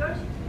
vendors